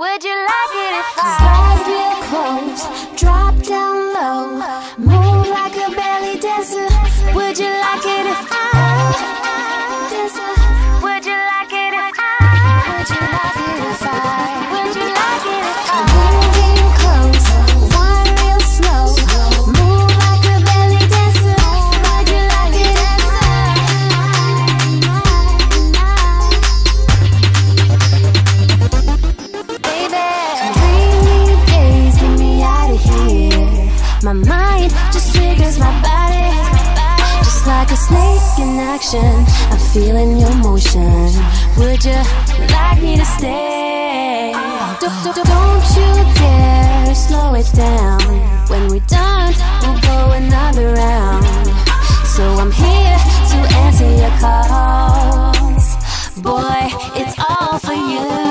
Would you like it if I slide real close, drop down low, move like taking action. I'm feeling your motion. Would you like me to stay? Don't, don't, don't you dare slow it down. When we're done, we'll go another round. So I'm here to answer your calls. Boy, it's all for you.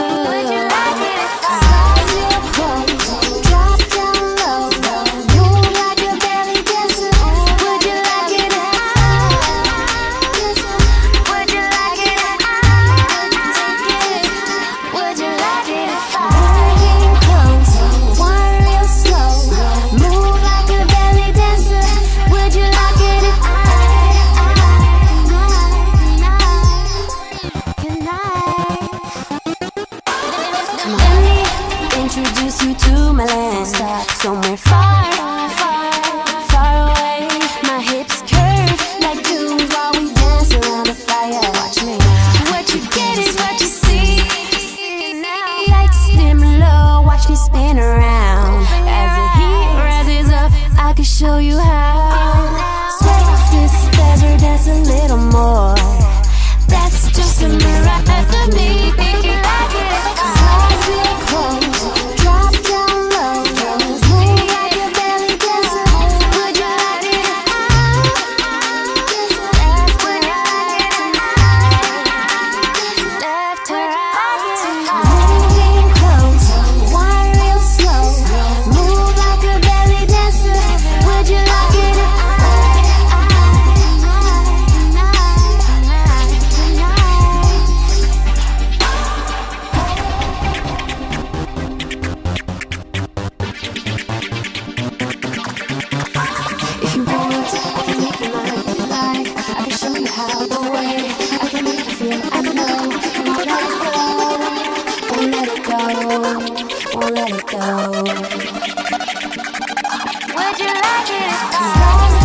you to my land. won't let it go. Would you like it?